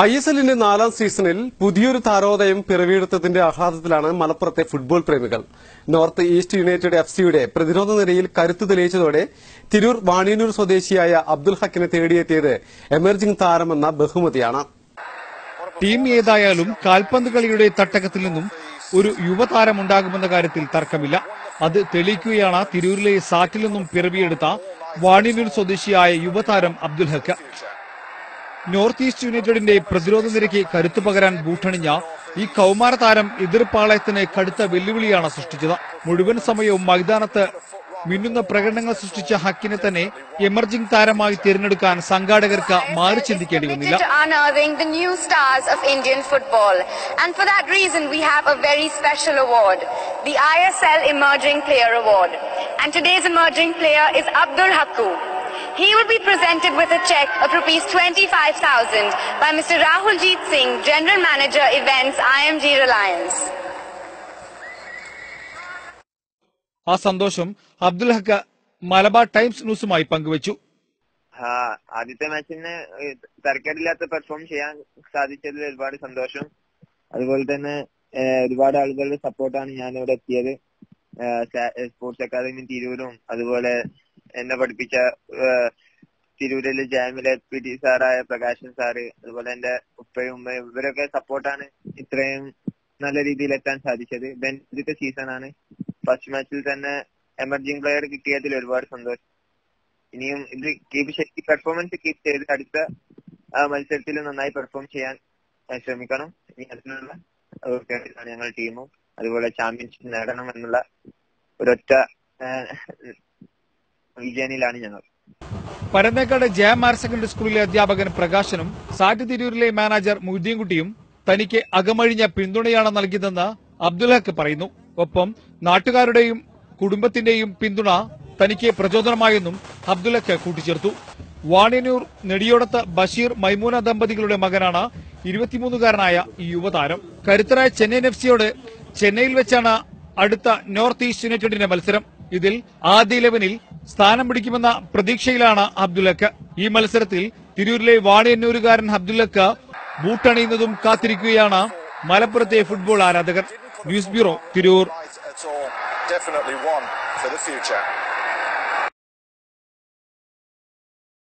I S എല്ലിന്റെ നാലാം സീസണിൽ പുതിയൊരു താരോദയം പിറവിയെടുത്തതിന്റെ ആഹ്ലാദത്തിലാണ് മലപ്പുറത്തെ ഫുട്ബോൾ പ്രേമികൾ. നോർത്ത് ഈസ്റ്റ് യുണൈറ്റഡ് എഫ് സിയുടെ പ്രതിരോധ നിരയിൽ കരുത്ത് തെളിയിച്ചതോടെ തിരൂർ വാണിയന്നൂർ സ്വദേശിയായ അബ്ദുൽ ഹക്കിനെ തേടിയെത്തിയത് എമർജിംഗ് താരമെന്ന ബഹുമതിയാണ്. ടീം ഏതായാലും കാൽപന്ത് കളിയുടെ തട്ടകത്തിൽ നിന്നും ഒരു യുവതാരമുണ്ടാകുമെന്ന കാര്യത്തിൽ തർക്കമില്ല. അത് തെളിയിക്കുകയാണ് തിരൂരിലെ സാറ്റിൽ നിന്നും പിറവിയെടുത്ത വാണിയന്നൂർ സ്വദേശിയായ യുവതാരം അബ്ദുൽ ഹക്ക്. നോർത്ത് ഈസ്റ്റ് യുണൈറ്റഡിന്റെ പ്രതിരോധ നിരക്ക് കരുത്തു പകരാൻ ബൂട്ടണിഞ്ഞ ഈ കൗമാര താരം എതിർപ്പാളയത്തിന് കടുത്ത വെല്ലുവിളിയാണ് സൃഷ്ടിച്ചത് മുഴുവൻ സമയവും മൈതാനത്ത് മിന്നുന്ന പ്രകടനങ്ങൾ സൃഷ്ടിച്ച ഹക്കിനെ തന്നെ എമർജിംഗ് താരമായി തിരഞ്ഞെടുക്കാൻ സംഘാടകർക്ക് മാറി ചിന്തിക്കേണ്ടി വന്നില്ല the ISL Emerging Player Award. And today's emerging player is Abdul Hakku. He will be presented with a check of rupees 25,000 by Mr. Rahuljeet Singh, General Manager Events, IMG Reliance. ആ സന്തോഷം Abdul hakka Malabar times ന്യൂസുമായി പങ്കുവച്ചു ആദ്യത്തെ മാച്ചിന് തരക്കേടില്ലാത്ത perform ചെയ്യാൻ സാധിച്ചതിൽ ഒരുപാട് സന്തോഷം അതുപോലെ തന്നെ ഒരുപാട് ആളുകളുടെ സപ്പോർട്ടാണ് ഞാൻ ഇവിടെ എത്തിയത് സ്പോർട്സ് അക്കാദമി തിരൂരും അതുപോലെ എന്നെ പഠിപ്പിച്ച തിരൂരിൽ ജാമിലെ പി ടി സാറായ പ്രകാശൻ സാറ് അതുപോലെ എന്റെ ഉപ്പയും ഉമ്മയും ഇവരൊക്കെ സപ്പോർട്ടാണ് ഇത്രയും നല്ല രീതിയിൽ എത്താൻ സാധിച്ചത്. ബെൻസിന്റെ സീസൺ ആണ്. ഫസ്റ്റ് മാച്ചിൽ തന്നെ എമർജിംഗ് പ്ലെയർ കിട്ടിയതിൽ ഒരുപാട് സന്തോഷം. ഇനിയും ഇത് കീപ് ശരിക്കും പെർഫോമൻസ് കീപ് ചെയ്ത് അടുത്ത മത്സരത്തിൽ നന്നായി പെർഫോം ചെയ്യാൻ ശ്രമിക്കണം. ഇനി അതിനുള്ള ഞങ്ങൾ ടീമും അതുപോലെ ചാമ്പ്യൻഷിപ്പ് നേടണം എന്നുള്ള ഒരൊറ്റ ആ, വിജയനിലാണ് ഞങ്ങൾ. Parannekkad J M R secondary സ്കൂളിലെ അധ്യാപകൻ പ്രകാശനും സാറ്റ് തിരൂരിലെ മാനേജർ മൊയ്തീൻകുട്ടിയും തനിക്ക് അകമഴിഞ്ഞ പിന്തുണയാണ് നൽകിയതെന്ന് അബ്ദുൽ ഹക്ക് പറയുന്നു. ഒപ്പം നാട്ടുകാരുടെയും കുടുംബത്തിന്റെയും പിന്തുണ തനിക്ക് പ്രചോദനമായെന്നും അബ്ദുൽ ഹക്ക് കൂട്ടിച്ചേർത്തു. വാണിനൂർ നെടിയോടത്ത് ബഷീർ മൈമൂന ദമ്പതികളുടെ മകനാണ് ഇരുപത്തിമൂന്നുകാരനായ ഈ യുവതാരം. കരുത്തരായ ചെന്നൈയിൻ എഫ് സിയോട് ചെന്നൈയിൽ വെച്ചാണ് അടുത്ത നോർത്ത് ഈസ്റ്റ് യുണൈറ്റഡിന്റെ മത്സരം. ഇതിൽ ആദ്യ ഇലവനിൽ സ്ഥാനം പിടിക്കുമെന്ന പ്രതീക്ഷയിലാണ് അബ്ദുലക്ക് ഈ മത്സരത്തിൽ തിരൂരിലെ വാണിയന്നൂരുകാരൻ അബ്ദുലക്ക ബൂട്ടണിയുന്നതും കാത്തിരിക്കുകയാണ് മലപ്പുറത്തെ ഫുട്ബോൾ ആരാധകർ. News bureau Tirur.